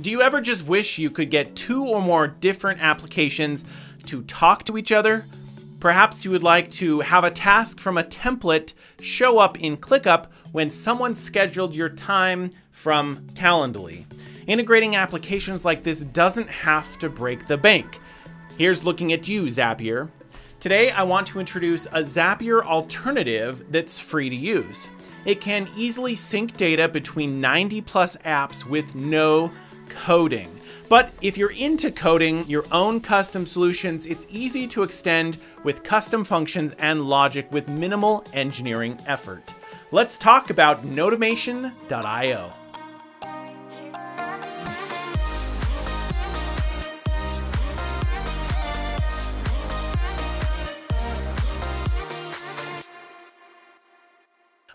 Do you ever just wish you could get two or more different applications to talk to each other? Perhaps you would like to have a task from a template show up in ClickUp when someone scheduled your time from Calendly. Integrating applications like this doesn't have to break the bank. Here's looking at you, Zapier. Today, I want to introduce a Zapier alternative that's free to use. It can easily sync data between 90 plus apps with no coding. But if you're into coding your own custom solutions, it's easy to extend with custom functions and logic with minimal engineering effort. Let's talk about Nodemation.io.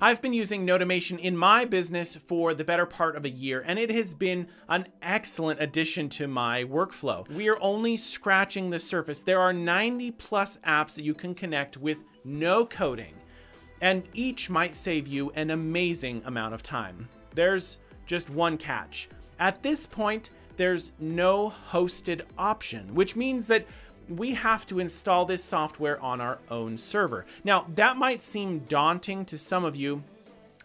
I've been using Nodemation in my business for the better part of a year, and it has been an excellent addition to my workflow. We are only scratching the surface. There are 90 plus apps that you can connect with no coding, and each might save you an amazing amount of time. There's just one catch. At this point, there's no hosted option, which means that we have to install this software on our own server. Now, that might seem daunting to some of you,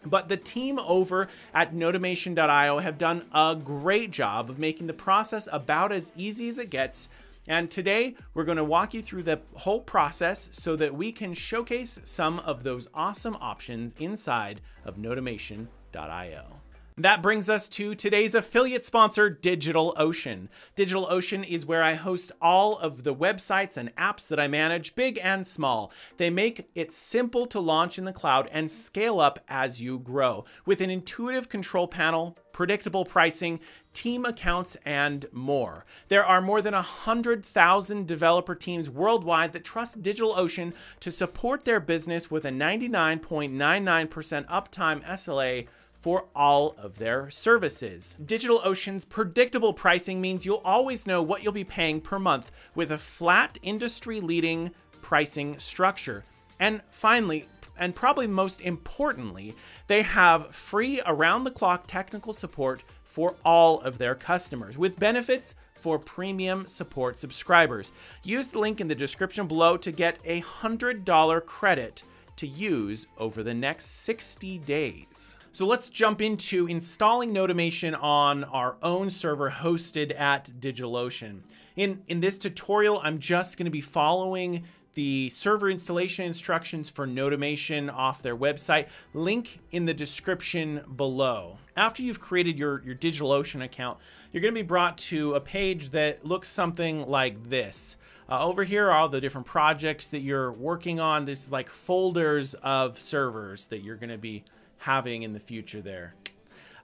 but the team over at Nodemation.io have done a great job of making the process about as easy as it gets. And today we're going to walk you through the whole process so that we can showcase some of those awesome options inside of Nodemation.io. That brings us to today's affiliate sponsor, DigitalOcean. DigitalOcean is where I host all of the websites and apps that I manage, big and small. They make it simple to launch in the cloud and scale up as you grow with an intuitive control panel, predictable pricing, team accounts, and more. There are more than 100,000 developer teams worldwide that trust DigitalOcean to support their business with a 99.99% uptime SLA for all of their services. DigitalOcean's predictable pricing means you'll always know what you'll be paying per month with a flat industry leading pricing structure. And finally, and probably most importantly, they have free around the clock technical support for all of their customers with benefits for premium support subscribers. Use the link in the description below to get a $100 credit to use over the next 60 days. So let's jump into installing Nodemation on our own server hosted at DigitalOcean. In, in this tutorial, I'm just gonna be following the server installation instructions for Nodemation off their website, link in the description below. After you've created your, your DigitalOcean account, you're gonna be brought to a page that looks something like this. Uh, over here are all the different projects that you're working on. This is like folders of servers that you're gonna be having in the future there.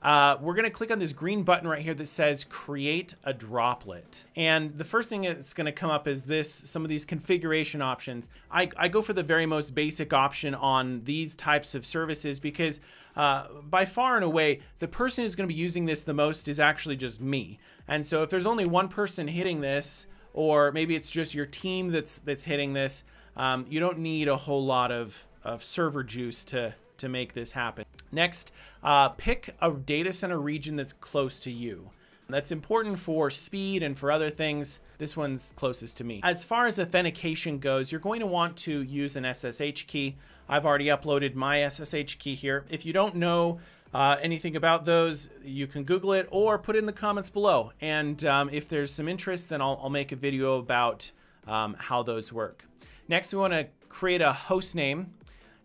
Uh, we're going to click on this green button right here that says create a droplet. And the first thing that's going to come up is this, some of these configuration options. I, I go for the very most basic option on these types of services because uh, by far and away, the person who's going to be using this the most is actually just me. And so if there's only one person hitting this, or maybe it's just your team that's that's hitting this, um, you don't need a whole lot of, of server juice to, to make this happen. Next, uh, pick a data center region that's close to you. That's important for speed and for other things. This one's closest to me. As far as authentication goes, you're going to want to use an SSH key. I've already uploaded my SSH key here. If you don't know uh, anything about those, you can Google it or put it in the comments below. And um, if there's some interest, then I'll, I'll make a video about um, how those work. Next, we want to create a host name.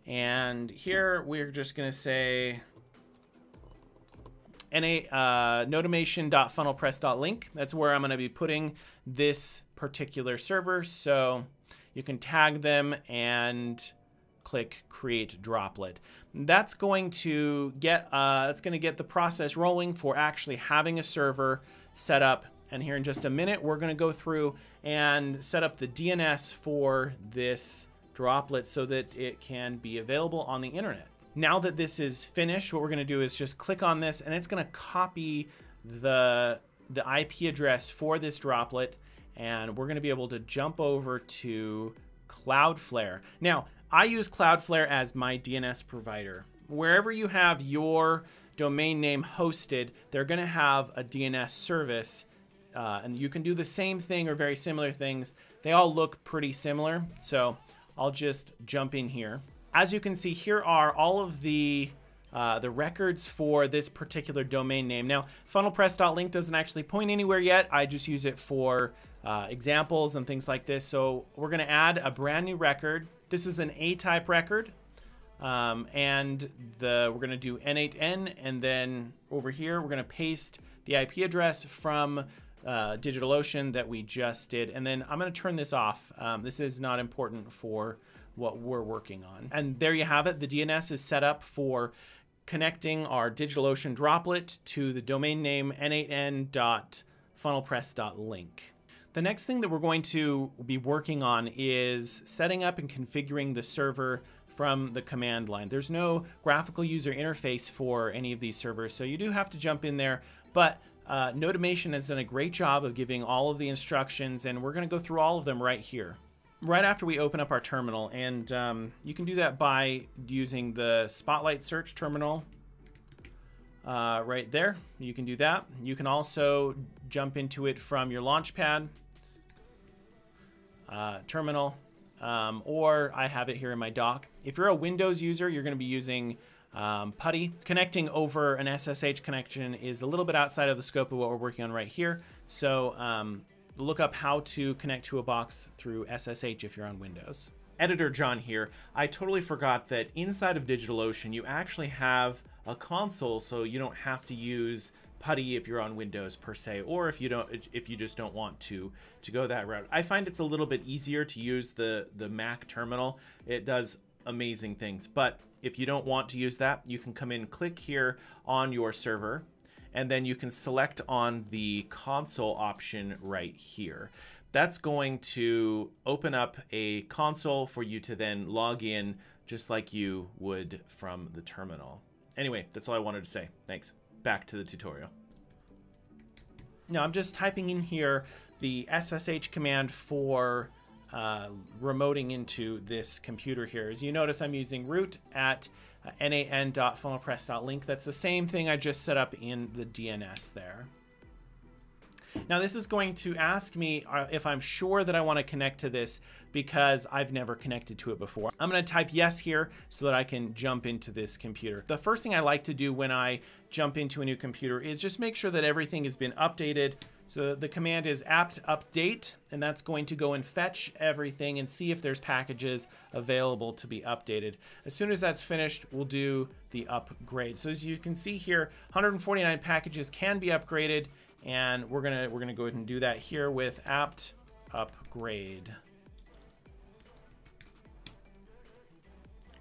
And here we're just going to say NA, uh, nodemation.funnelpress.link. That's where I'm going to be putting this particular server. So you can tag them and click create droplet. That's going to get uh, that's going to get the process rolling for actually having a server set up. And here in just a minute, we're going to go through and set up the DNS for this droplet so that it can be available on the internet. Now that this is finished, what we're gonna do is just click on this and it's gonna copy the, the IP address for this droplet and we're gonna be able to jump over to Cloudflare. Now, I use Cloudflare as my DNS provider. Wherever you have your domain name hosted, they're going to have a DNS service. Uh, and you can do the same thing or very similar things. They all look pretty similar. So I'll just jump in here. As you can see, here are all of the uh, the records for this particular domain name. Now, funnelpress.link doesn't actually point anywhere yet. I just use it for uh, examples and things like this. So we're going to add a brand new record. This is an A-type record. Um, and the we're going to do N8N, and then over here we're going to paste the IP address from uh, DigitalOcean that we just did. And then I'm going to turn this off. Um, this is not important for what we're working on. And there you have it. The DNS is set up for connecting our DigitalOcean droplet to the domain name n8n.funnelpress.link. The next thing that we're going to be working on is setting up and configuring the server from the command line. There's no graphical user interface for any of these servers, so you do have to jump in there, but uh, Nodemation has done a great job of giving all of the instructions, and we're going to go through all of them right here right after we open up our terminal. And um, you can do that by using the Spotlight Search terminal uh, right there. You can do that. You can also jump into it from your Launchpad uh, terminal, um, or I have it here in my dock. If you're a Windows user, you're going to be using um, PuTTY. Connecting over an SSH connection is a little bit outside of the scope of what we're working on right here. So um, look up how to connect to a box through SSH if you're on Windows. Editor John here. I totally forgot that inside of DigitalOcean, you actually have a console, so you don't have to use PuTTY if you're on Windows per se, or if you don't, if you just don't want to to go that route. I find it's a little bit easier to use the the Mac terminal. It does amazing things, but if you don't want to use that, you can come in, click here on your server, and then you can select on the console option right here. That's going to open up a console for you to then log in just like you would from the terminal. Anyway, that's all I wanted to say. Thanks. Back to the tutorial. Now I'm just typing in here the SSH command for uh, remoting into this computer here. As you notice, I'm using root at uh, nan.funnelpress.link. That's the same thing I just set up in the DNS there. Now this is going to ask me uh, if I'm sure that I want to connect to this because I've never connected to it before. I'm going to type yes here so that I can jump into this computer. The first thing I like to do when I jump into a new computer is just make sure that everything has been updated so the command is apt update, and that's going to go and fetch everything and see if there's packages available to be updated. As soon as that's finished, we'll do the upgrade. So as you can see here, 149 packages can be upgraded, and we're gonna we're gonna go ahead and do that here with apt upgrade.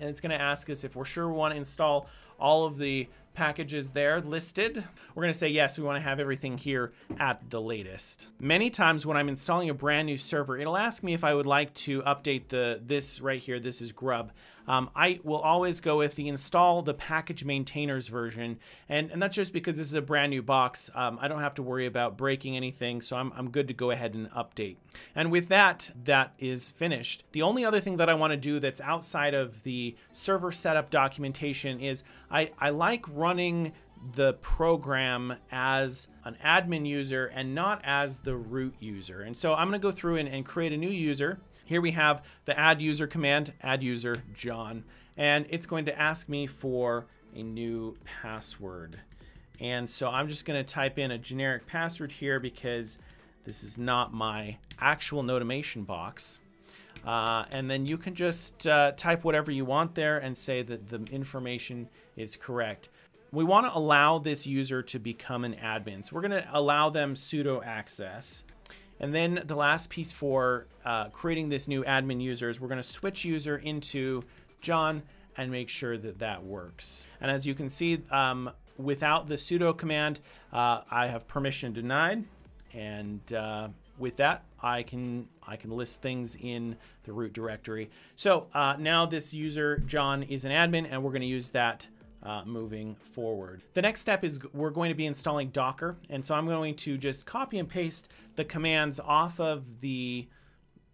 And it's gonna ask us if we're sure we want to install all of the packages there listed. We're to say yes, we want to have everything here at the latest. Many times when I'm installing a brand new server, it'll ask me if I would like to update the this right here. This is Grub. Um, I will always go with the install the package maintainers version. And, and that's just because this is a brand new box. Um, I don't have to worry about breaking anything. So I'm, I'm good to go ahead and update. And with that, that is finished. The only other thing that I want to do that's outside of the server setup documentation is I, I like running the program as an admin user and not as the root user. And so I'm going to go through and, and create a new user. Here we have the add user command, add user John, and it's going to ask me for a new password. And so I'm just going to type in a generic password here because this is not my actual nodemation box. Uh, and then you can just uh, type whatever you want there and say that the information is correct. We want to allow this user to become an admin. So we're going to allow them sudo access. And then the last piece for uh, creating this new admin user is we're going to switch user into John and make sure that that works. And as you can see, um, without the sudo command, uh, I have permission denied. And uh, with that, I can I can list things in the root directory. So uh, now this user, John, is an admin, and we're going to use that uh, moving forward. The next step is we're going to be installing Docker. And so I'm going to just copy and paste the commands off of the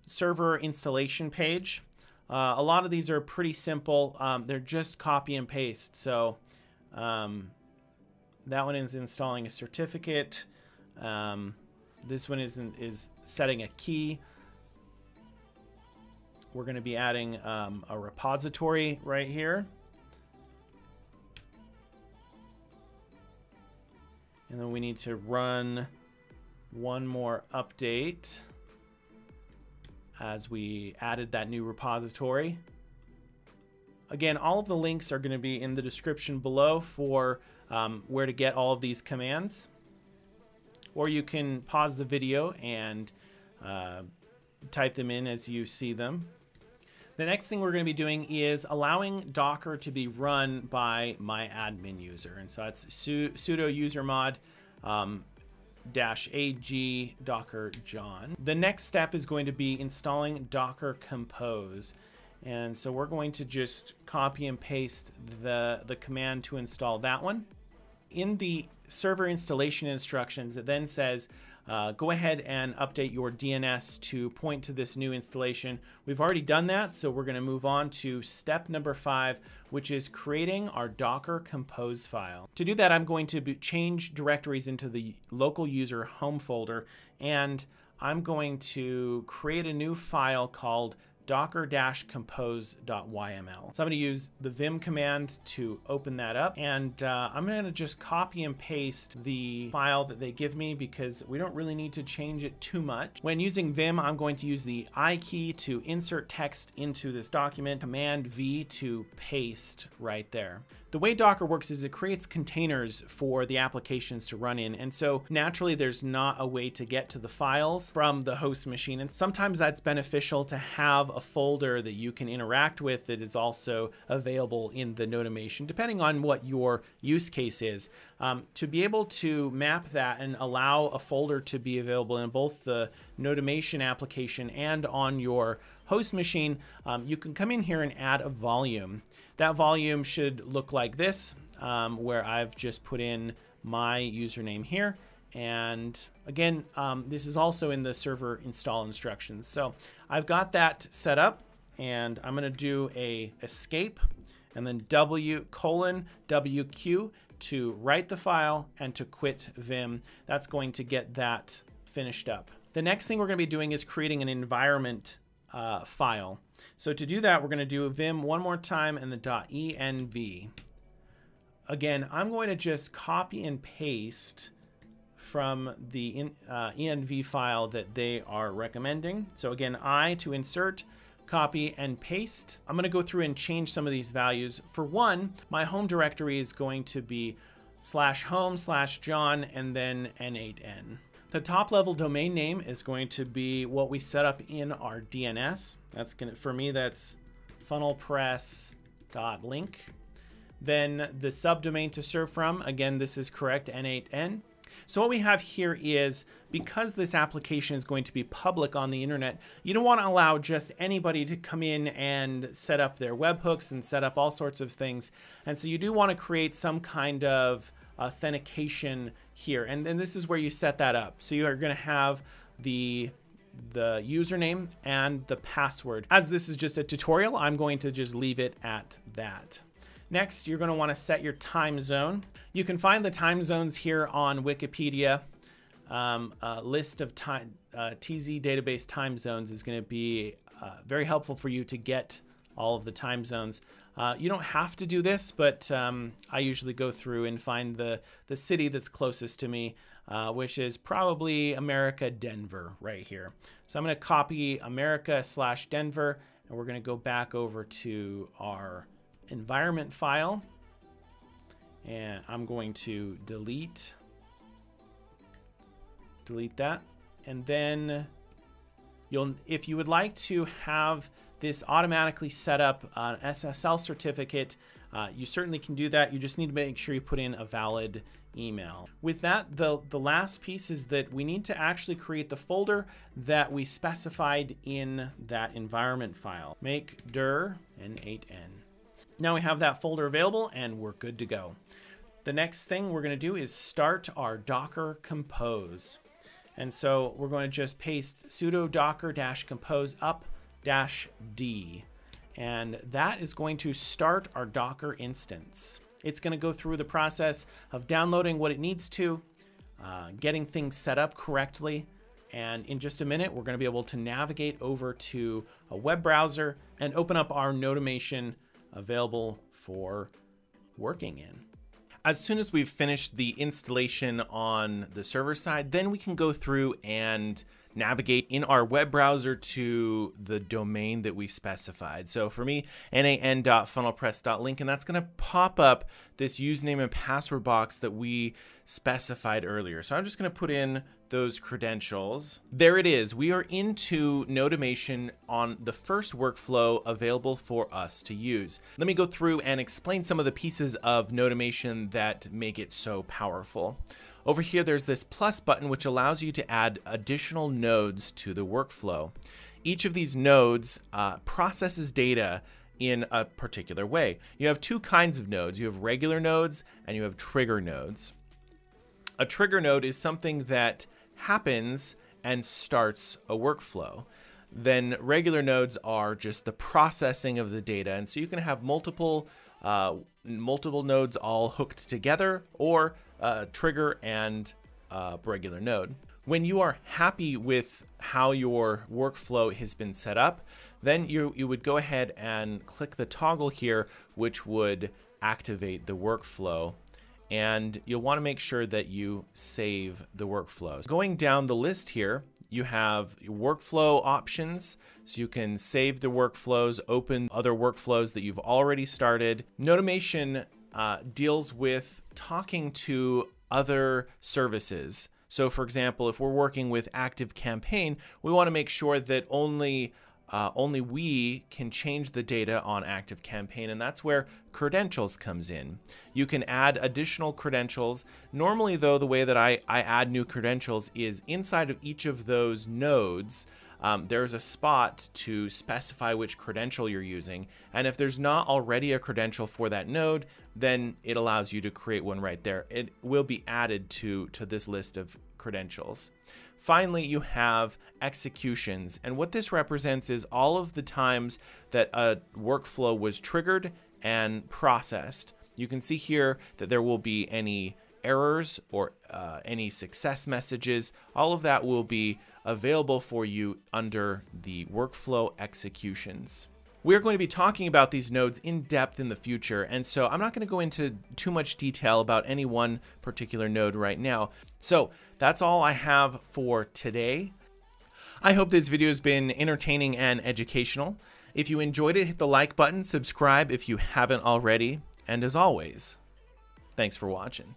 server installation page. Uh, a lot of these are pretty simple. Um, they're just copy and paste. So um, that one is installing a certificate. Um, this one is, is setting a key. We're going to be adding um, a repository right here. And then we need to run one more update as we added that new repository. Again, all of the links are going to be in the description below for um, where to get all of these commands. Or you can pause the video and uh, type them in as you see them. The next thing we're going to be doing is allowing Docker to be run by my admin user. And so that's sudo user mod um, dash ag docker john. The next step is going to be installing Docker Compose. And so we're going to just copy and paste the, the command to install that one. In the server installation instructions, it then says, uh, go ahead and update your DNS to point to this new installation. We've already done that, so we're going to move on to step number five, which is creating our Docker Compose file. To do that, I'm going to change directories into the local user home folder, and I'm going to create a new file called docker-compose.yml. So I'm going to use the vim command to open that up and uh, I'm going to just copy and paste the file that they give me because we don't really need to change it too much. When using vim, I'm going to use the I key to insert text into this document, command V to paste right there. The way Docker works is it creates containers for the applications to run in. And so naturally there's not a way to get to the files from the host machine. And sometimes that's beneficial to have a folder that you can interact with that is also available in the Nodemation, depending on what your use case is. Um, to be able to map that and allow a folder to be available in both the Nodemation application and on your host machine, um, you can come in here and add a volume. That volume should look like this, um, where I've just put in my username here. And again, um, this is also in the server install instructions. So I've got that set up and I'm gonna do a escape and then W colon WQ to write the file and to quit Vim. That's going to get that finished up. The next thing we're gonna be doing is creating an environment uh, file. So to do that, we're going to do vim one more time and the .env. Again, I'm going to just copy and paste from the in, uh, env file that they are recommending. So again, I to insert, copy and paste. I'm going to go through and change some of these values. For one, my home directory is going to be slash home slash John and then N8N. The top level domain name is going to be what we set up in our DNS. That's to, for me, that's funnelpress.link. Then the subdomain to serve from, again, this is correct, N8N. So what we have here is, because this application is going to be public on the internet, you don't want to allow just anybody to come in and set up their webhooks and set up all sorts of things. And so you do want to create some kind of authentication here. And then this is where you set that up. So you are going to have the the username and the password. As this is just a tutorial, I'm going to just leave it at that. Next, you're going to want to set your time zone. You can find the time zones here on Wikipedia. Um, a list of time, uh, TZ database time zones is going to be uh, very helpful for you to get all of the time zones. Uh, you don't have to do this, but um, I usually go through and find the, the city that's closest to me, uh, which is probably America Denver right here. So I'm going to copy America slash Denver, and we're going to go back over to our environment file. And I'm going to delete, delete that. And then you'll, if you would like to have this automatically set up an SSL certificate. Uh, you certainly can do that. You just need to make sure you put in a valid email. With that, the, the last piece is that we need to actually create the folder that we specified in that environment file. Make dir n8n. Now we have that folder available and we're good to go. The next thing we're going to do is start our Docker Compose. And so we're going to just paste sudo docker-compose up dash D. And that is going to start our Docker instance. It's going to go through the process of downloading what it needs to, uh, getting things set up correctly. And in just a minute, we're going to be able to navigate over to a web browser and open up our Nodemation available for working in. As soon as we've finished the installation on the server side, then we can go through and navigate in our web browser to the domain that we specified. So for me, nan.funnelpress.link, and that's going to pop up this username and password box that we specified earlier. So I'm just going to put in those credentials. There it is. We are into Nodemation on the first workflow available for us to use. Let me go through and explain some of the pieces of Nodemation that make it so powerful. Over here, there's this plus button, which allows you to add additional nodes to the workflow. Each of these nodes uh, processes data in a particular way. You have two kinds of nodes. You have regular nodes and you have trigger nodes. A trigger node is something that happens and starts a workflow. Then regular nodes are just the processing of the data. And so you can have multiple uh, multiple nodes all hooked together or uh, trigger and uh, regular node. When you are happy with how your workflow has been set up, then you, you would go ahead and click the toggle here, which would activate the workflow and you'll want to make sure that you save the workflows. Going down the list here, you have workflow options, so you can save the workflows, open other workflows that you've already started. Nodemation uh, deals with talking to other services. So for example, if we're working with Active Campaign, we want to make sure that only uh, only we can change the data on Active Campaign, and that's where credentials comes in. You can add additional credentials. Normally, though, the way that I, I add new credentials is inside of each of those nodes. Um, there's a spot to specify which credential you're using. And if there's not already a credential for that node, then it allows you to create one right there. It will be added to, to this list of credentials. Finally, you have executions. And what this represents is all of the times that a workflow was triggered and processed. You can see here that there will be any errors or uh, any success messages. All of that will be available for you under the workflow executions. We're going to be talking about these nodes in depth in the future, and so I'm not going to go into too much detail about any one particular node right now. So that's all I have for today. I hope this video has been entertaining and educational. If you enjoyed it, hit the like button, subscribe if you haven't already, and as always, thanks for watching.